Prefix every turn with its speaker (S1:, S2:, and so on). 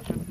S1: decision.